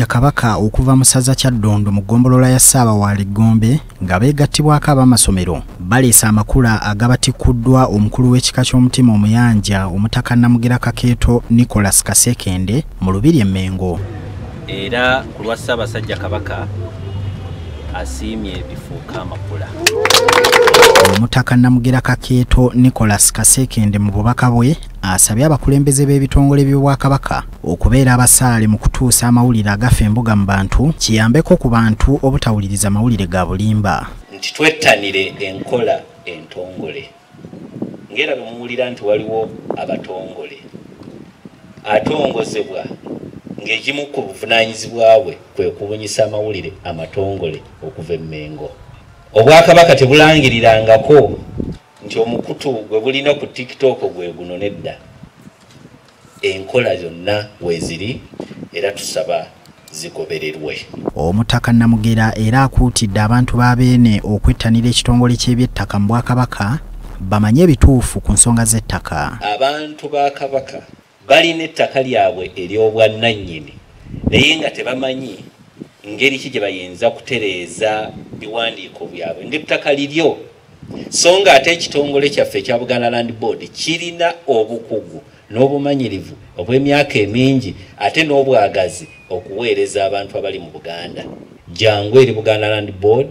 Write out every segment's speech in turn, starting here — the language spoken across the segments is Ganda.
ya kabaka okuva mu ssaza kyaddondo mu ggombolola ya ssaabawaali gombe nga beegattibwako ab'amasomero. Baleese amakula agabatikkuddwa omukulu w'ekika ky'omutima omuyanja omutaka namugera kakeeto nicolas kasekende mu lubiri emmengo era ku lwa ssaabasajja kabaka asiimye ebifuuka amakula omutaka namugera kakeeto nicolas kasekende mu bubaka bwe asabye abakulembeze b'ebitongole by'obwakabaka okubeera abasaale mu kutuusa amawulire agafa embuga mu bantu kiyambeko ku bantu obutawuliriza mawulire ga bulimba. Nti twettanire enkola entongole. Ngaera bwe muwulira nti waliwo abatongole. Atongozebwa ng'egimu ku buvunaanyizibwa bwe kwe kubunyisa amawulire amatongole okuva emmengo obwakabaka tebulangirirangako nti omukutu gwe bulina ku tiktok gwe guno nedda. Enkola zonna weeziri era tusaba zigobererwe omutaka namugera era akuutidde abantu ba beene okwettanira ekitongole ky'ebyettaka mu bwakabaka bamanye ebituufu ku nsonga z'ettaka. Abantu ba kabaka balina ettaka lyabwe ery'obwannannyini naye nga tebamanyi ngeri ki gye bayinza kutereeza biwandiiko byabwe. Ng'ettaka liryo so nga ate ekitongole kyaffe ekya buganda land board kirina obukugu n'obumanyirivu obw'emyaka emingi ate n'obwagazi okuweereza abantu abali mu buganda. Jangu eri buganda land board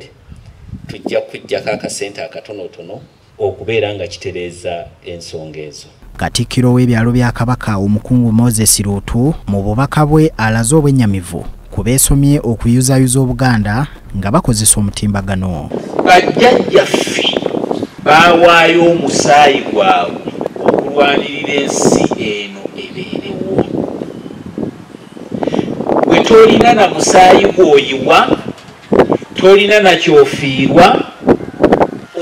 tujja kujjako akasente akatonotono okubeera nga kitereeza ensonga ezo. Katikkiro w'ebyalo bya kabaka omukungu moses ruutu mu bubaka bwe alaze obwennyamivu ku beesomye okuyuzayuza obuganda nga bakozesa omutimbagano bajjajjaffe baawaayo omusaayi gwabwe okulwanirira ensi eno ebeerewo. Bwe tolina na musaayi gw'oyiwa tolina na kyofiirwa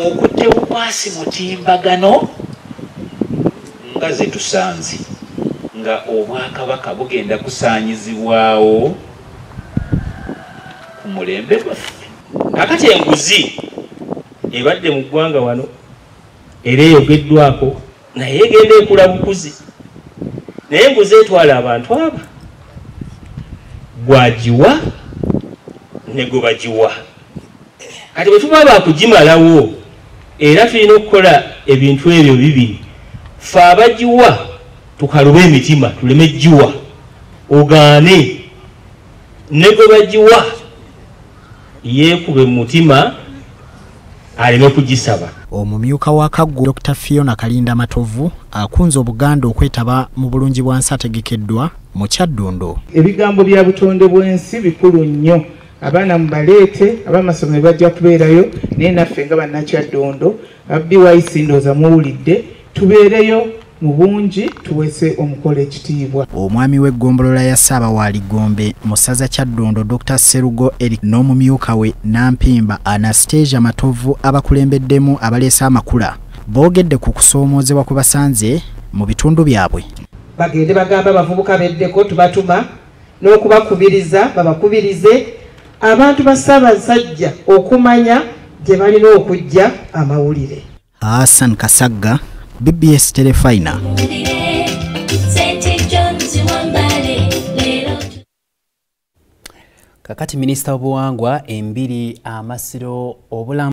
okutte bukwasi mutimbagano nga ze tusanze nga obwakabaka bugenda kusaanyizibwawo ku mulembe gwaffe. Kakati enguzi ebadde mu ggwanga wano era eyogeddwako naye egenda ekula bukuzi naye enguzi etwala abantu aba. Gwagiwa ne gwe bagiwa kati bwe tuba bakugimalawo era tulina okukola ebintu ebyo bibiri fe abagiwa tukalube emitima tuleme giwa ogaane. Ne gwe bagiwa yeekube mu mutima aleme kugisaba omumyuka wa kaggu dr fiona kalinda matovu akunze obuganda okwetaba mu bulungi bwansi ategekeddwa mu kyaddundu ebigambo bya butonde bw'ensi bikulu nnyo. Abaana mubaleete abamasomero bajja kubeerayo naye naffe nga bannakyaddondo abbiwaisi ndooza muwulidde tubeereyo mu bungi tuwese omukolo ekitiibwa. Omwami w'eggombolola ya ssaabawaali gombe mu ssaza kyaddondo dr serugo eric n'omumyuka we nampimba anastasia matovu abakulembeddemu abaleese amakula boogedde ku kusoomoozebwa kwe basanze mu bitundu byabwe. Bagende bagamba abavubuka beddeko tubatuma n'okubakubiriza babakubirize. Abantu ba ssaabasajja okumanya gye balina okujja amawulire. Hassan kasagga bbs telefina kakati minisita w'obuwangwa embiri amasiro obulamu